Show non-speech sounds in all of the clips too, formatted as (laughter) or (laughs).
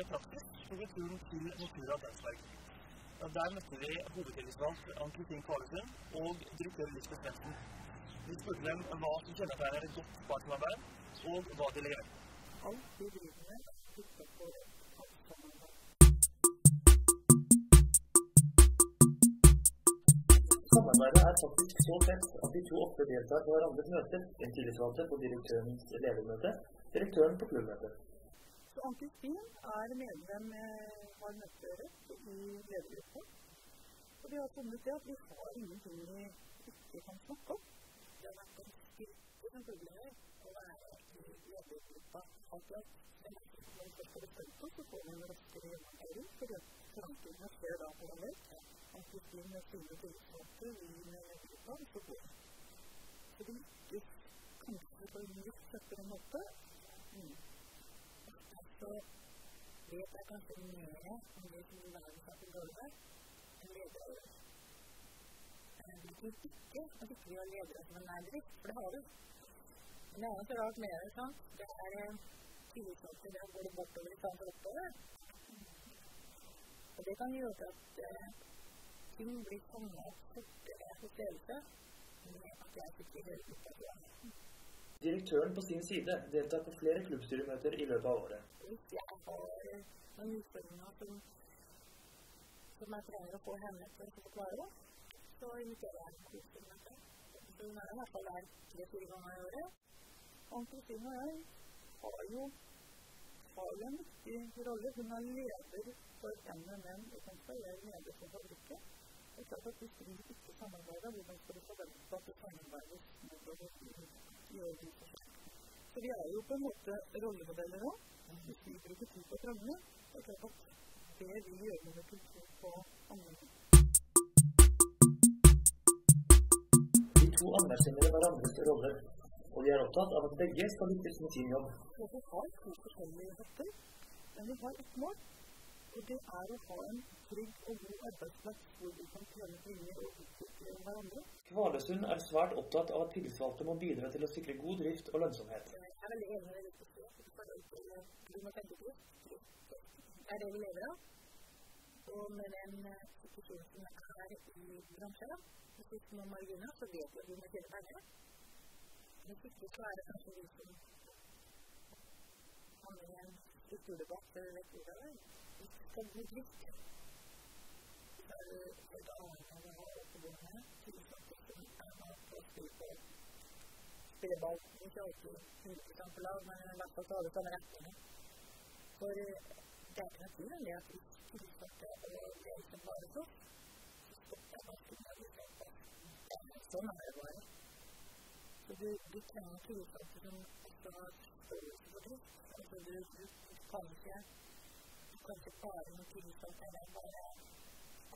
i praktisk, tok vi turen til Nortura Tønsberg. Der møtte vi hovedtillitsvalgt Ann-Kristin Kvalesund og direktør Lisbeth Svendsen. Vi spurte dem hva som kjennetegner et godt partssamarbeid, og hva de legger vekt på. Alt vi driver med, bygger på. Samarbeidet er faktisk så tett at de to ofte deltar på hverandres møter. Den tillitsvalgte på direktørens ledermøte, direktøren på klubbmøtet. Ann-Kristin er medlem eh, har møterett i ledergruppa. Og vi har funnet det at vi har ingenting vi ikke kan snakke om. Det har vært en styrke selvfølgelig å være i ledergruppa akkurat. Men når først har bestemt oss, så får vi en raskere gjennomføring. For forankringen skjer da på den vei. Ann-Kristin med sine tillitsvalgte, i ledergruppa, så går det. Så det lykkes kanskje på en litt tettere måte. Mm så vet jeg kanskje mer om det som verden har til gulvet enn ledere gjør. Det betyr ikke at ikke vi har ledere som er nær drift, for det har vi. Men det er noe rart med det. sant? Det er tillitsvalgte det går bortover i stedet for oppover. Og det kan gjøre at eh, ting blir fanget opp fortere hos ledelse med at jeg sitter i høyregruppa. Direktøren på sin side deltar på flere klubbstyremøter i løpet av året. Hvis jeg har noen utfordringer som, jeg trenger å få henne til å forklare, så inviterer jeg til klubbstyremøte. Så hun er i hvert fall tre-fire i året. Ann-Kristin og jeg har jo, har jo en viktig rolle. Hun er leder for NNN i Kongsberg, jeg er leder for fabrikken. Det er klart at Hvis vi ikke samarbeider, hvordan skal vi forvente at det samarbeides nedover i organisasjonen? Så vi er jo på en måte rollemodeller òg. Hvis vi bruker tid på å krangle, så er det klart at det vil gjøre noe med kultur på andre måter. De to anerkjenner hverandres roller, og de er opptatt av at begge skal lykkes med sin jobb. Vi har to forskjellige men vi har ett mål. Og det er å ha en trygg og god arbeidsplass hvor vi kan tjene penger og utvikle hverandre. Kvalesund er svært opptatt av at tillitsvalgte må bidra til å sikre god drift og lønnsomhet. Jeg er veldig enig med og. Det er det vi lever av. Og med den situasjonen som er i bransjen, hvis vi små marginer, så vet vi at vi må tjene penger. Hvis ikke så er det kanskje vi som havner i en strukturdebatt skal bli drift. Så er det å ha åpne tillitsvalgte som er med på å spille på spille. Ikke alltid 100 på lag, men i hvert fall ta det samme. For det er ikke det at hvis tillitsvalgte og som bare så, så stopper av det. Sånn er det bare. Så du, du trenger tillitsvalgte som også har forståelse for drift. Altså du, du kan ikke du kan ikke bare med tillitsvalgte eller bare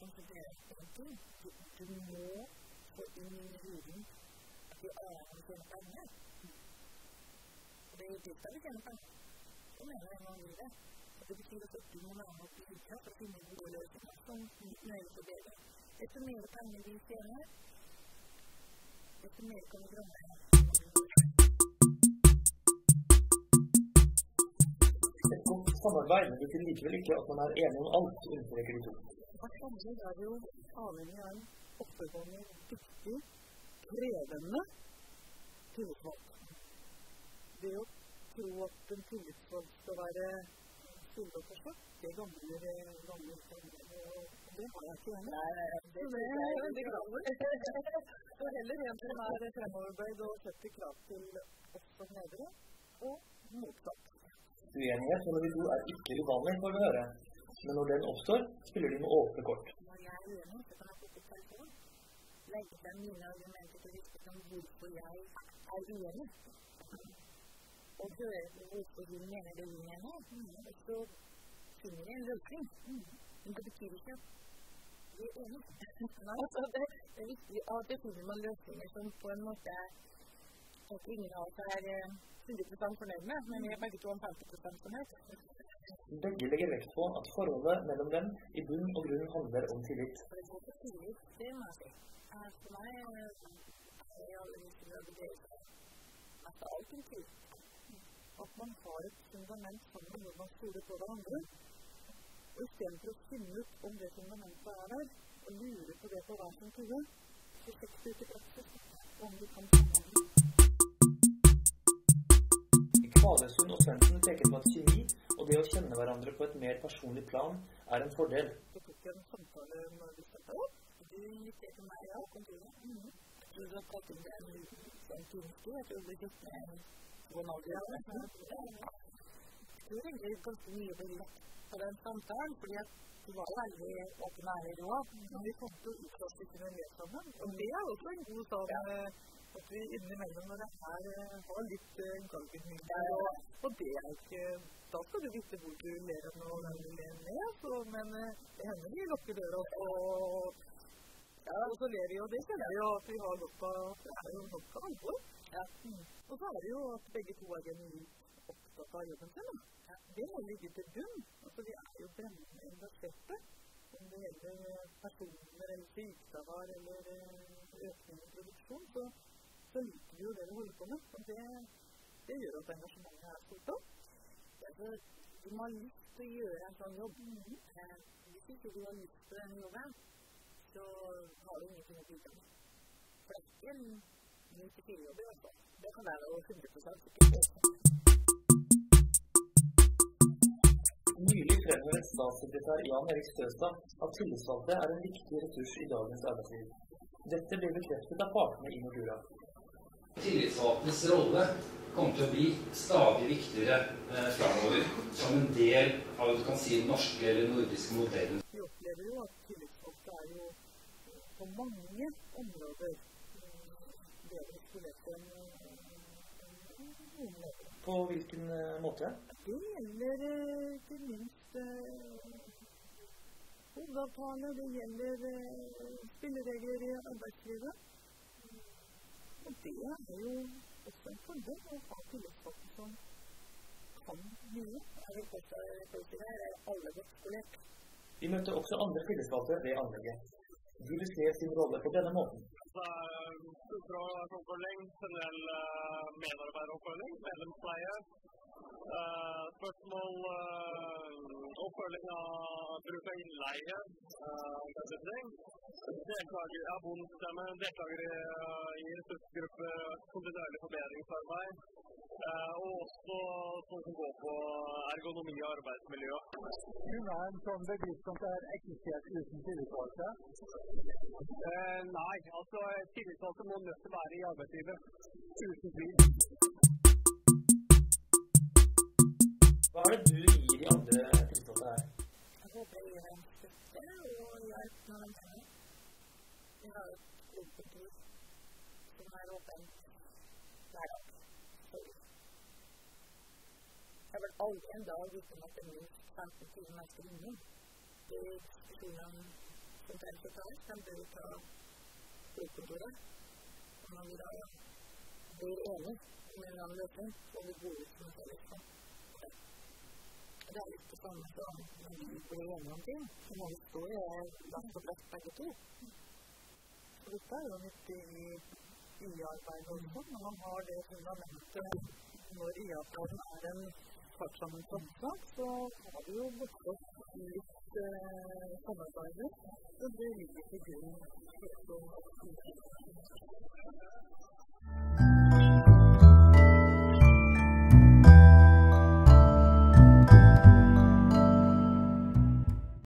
konsentrere deg på en ting. Du, du må få inn i hodet at vi er avhengig av å tjene penger. Og det er jo drift vi tjener penger. Så mener jeg man vil det. Og det betyr også at du må være med opp i uka for å finne gode løsninger som nøye forbedrer. Desto mer penger vi tjener, desto mer kan vi grønne. Et godt men betyr likevel ikke at man er enig om alt, understreker de to. Hvert samarbeid er jo avhengig av en oppegående, dyktig, krevende tillitsvalgt. Det å tro at en tillitsvalgt skal være stille og forstått, det gamler gamle det har jeg ikke Nei, Det er jeg veldig glad for. Og heller en som er fremoverbøyd og setter krav til oss som ledere, og motsatt. Uenighet mellom de to er ikke uvanlig, får vi høre. Men når den oppstår, spiller de med åpne kort. Når jeg er uenig, så kan jeg få på telefon, legge frem mine argumenter til riktig om hvorfor jeg er uenig. Og høre hvorfor hun mener det hun mener. Og så finner vi en løsning. Men det betyr ikke at vi er enige. (laughs) altså, det, det er viktig at det finner man løsninger som på en måte at ingen av oss er 100 fornøyd med, men vi er begge to om 50 fornøyd. Begge legger vekt på at forholdet mellom dem i bunn og grunn handler om tillit. Er å. At man har et fundament sammen når man stoler på hverandre. finne ut om det fundamentet er der, og lure på det på hver sin side, så setter du til praksis om du kan samhandle. Kvalesund og Svendsen peker på at kjemi og det å kjenne hverandre på et mer personlig plan er en fordel. Så tok jeg en samtale når vi startet opp. Du gikk til meg, ja, kontoret. Mm. Jeg tror du har pratet inn en liten. Jeg tror du fikk med Ronaldo. Ja, jeg tror egentlig ganske mye ble lagt på den samtalen, fordi at du var jo veldig åpen og ærlig da. Men vi kom til å utforske ikke noe mer sammen. Og det er også en god sånn at vi innimellom når det her har litt uh, galgenhumor. Og, og det er ikke Da skal du vite hvor du ler av noe hvem du ler med. Så, men det hender vi lukker døra og ja, og så ler vi jo. Det kjenner vi jo at vi har godt av. Det er jo nok av alvor. Ja. Mm. Og så er det jo at begge to er genuint opptatt av jobben sin. Da. Det må ligge til bunn. Altså, vi er jo brennende engasjerte. Om det gjelder personer eller sykefravær eller økning i produksjon, så, så liker vi jo det vi holder på med. Og det, det gjør at engasjementet er stort opp. Altså, du må ha lyst til å gjøre en sånn jobb. Mm. Eh, hvis ikke du har lyst til den jobben, så har du ingenting å bidra med. For det er ikke en 94-jobb i hvert fall. Det kan være 100 Nylig fremhevet statssekretær Jan Erik Støstad at tillitsvalgte er en viktig ressurs i dagens arbeidsliv. Dette ble bekreftet av partene i Nordura. Tillitsvalgtes rolle kommer til å bli stadig viktigere eh, framover som en del av du kan si, den norske eller nordiske modellen. Vi opplever jo at tillitsvalgte er jo på mange områder bedre skolert enn noen. På hvilken eh, måte? Det gjelder eh, ikke minst hovedavtale, det gjelder spilleregler i arbeidslivet. Og det er jo også en fordel å ha tillitsvalgte som kan mye. Jeg vil påstå at alle godt. Vi møtte også andre tillitsvalgte ved anlegget. De beskrev sin rolle på denne måten. Oppfølging, generell medarbeideroppfølging, medlemspleie. Uh, spørsmål uh, oppfølging av bruk av innleie. Uh, deltaker, ja, bonussystemet, deltaker i, i ressursgruppe, kontinuerlig forbedringsarbeid. og også sånn som går på ergonomi og arbeidsmiljø. Kunne en sånn bedrift som er eksistert uten tillitsvalgte? nei, altså tillitsvalgte må nødt til å være i arbeidslivet. Uten tvil. Hva er det du gir de andre tiltalte her? Jeg håper jeg gir dem støtte og hjelp når de trenger. Vi har et klubbkontor som er åpent hver dag. Det er vel aldri en dag uten at det er minst 15-20 mennesker innom. De diskusjonene som trengs å tas, de bør ta klubbkontoret. Og når vi da blir enige om en eller annen løsning, får vi gode ut som fellesskap. Det er litt det samme når vi blir enige om ting. Så må vi stå i langt og bredt begge to. Så dette er jo nyttig i IA-arbeidet også, når man har det fundamentet. Når IA-avtalen er en partssammensatt sak, så har vi jo opp litt eh, samarbeidet. Og det ligger til grunn